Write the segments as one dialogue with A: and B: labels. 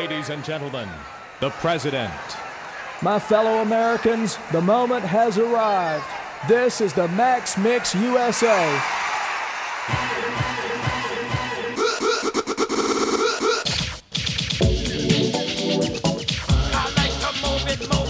A: Ladies and gentlemen, the President.
B: My fellow Americans, the moment has arrived. This is the Max Mix USA.
C: Aquí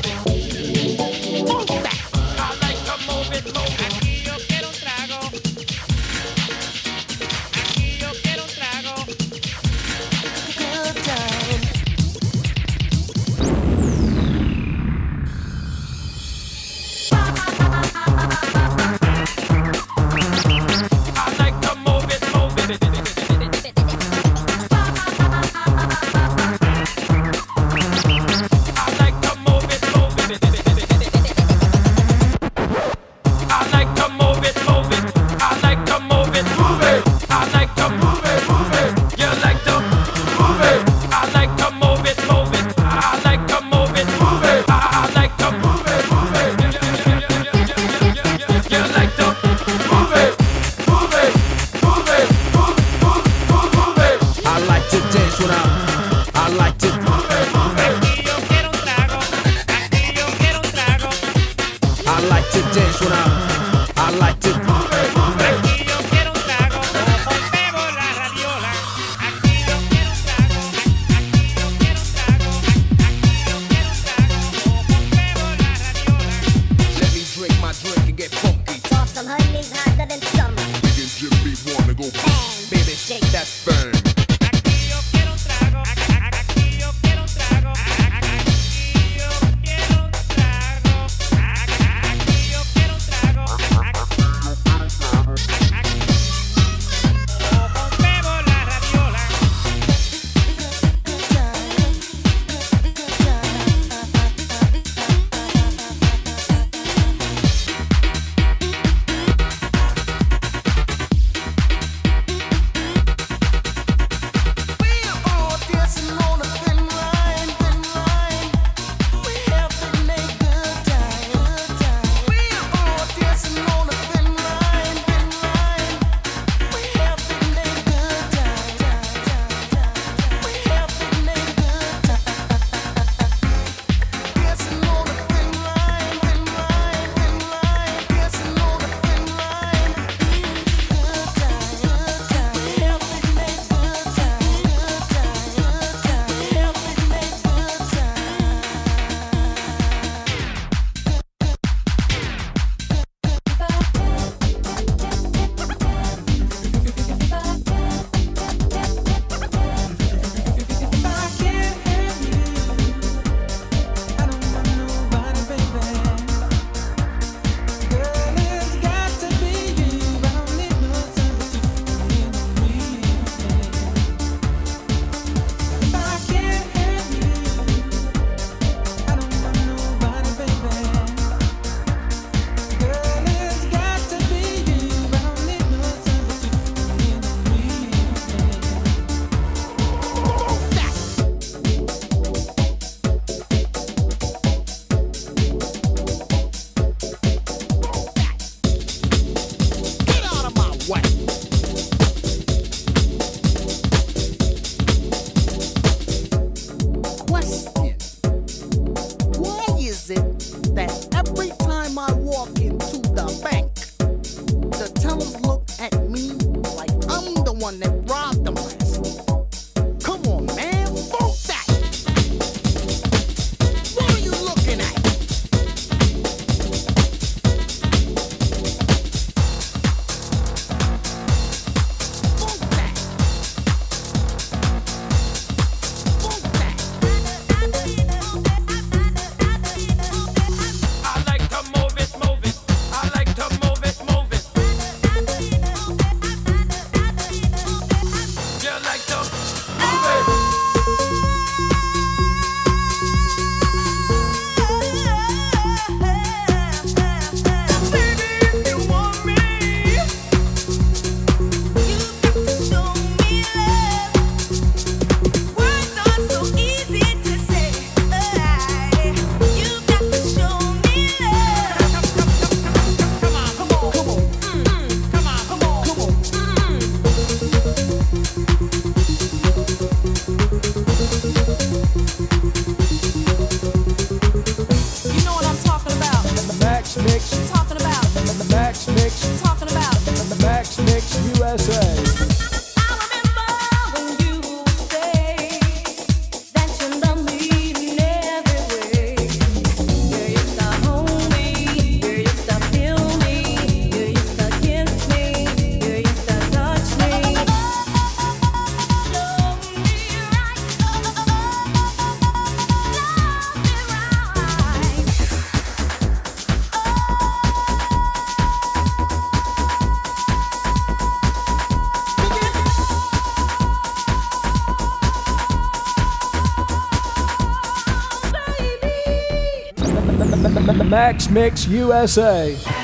B: Max Mix USA.